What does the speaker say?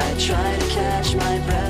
I try to catch my breath.